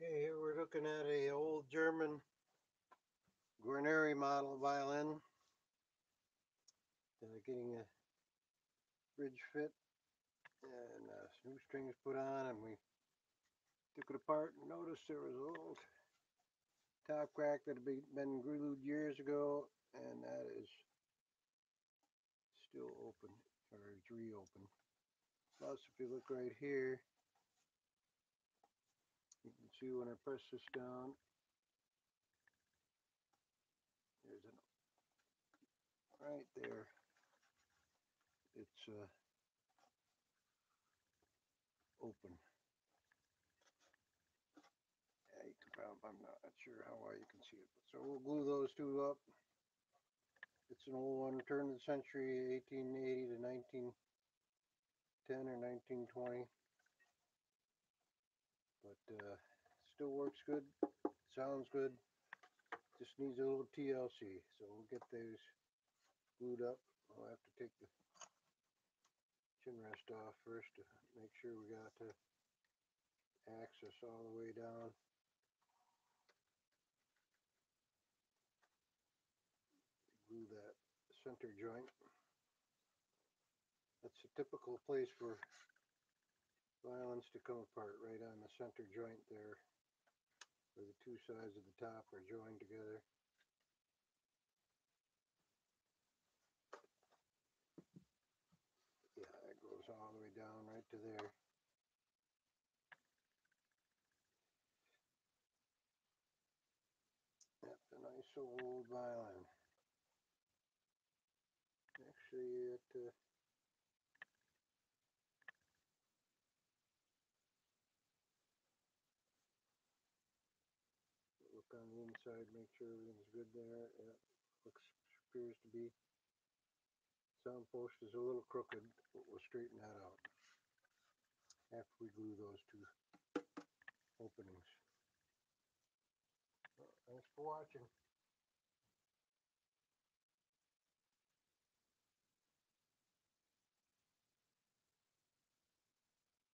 Okay, here we're looking at a old German Guarneri model violin. Uh, getting a bridge fit and uh, new strings put on and we took it apart and noticed there was a little top crack that had been glued years ago and that is still open or it's reopened. Plus if you look right here see when I press this down, there's an, right there, it's, uh, open. Yeah, you can probably, I'm not sure how well you can see it, so we'll glue those two up. It's an old one, turn of the century, eighteen eighty to nineteen ten or nineteen twenty. But uh, still works good, sounds good. Just needs a little TLC, so we'll get those glued up. I'll have to take the chin rest off first to make sure we got the access all the way down. Glue that center joint. That's a typical place for violins to come apart right on the center joint there two sides of the top are joined together. Yeah, it goes all the way down right to there. That's a nice old violin. Actually, it uh, on the inside, make sure everything's good there. It looks appears to be. Sound post is a little crooked, but we'll straighten that out after we glue those two openings. Well, Thanks for watching.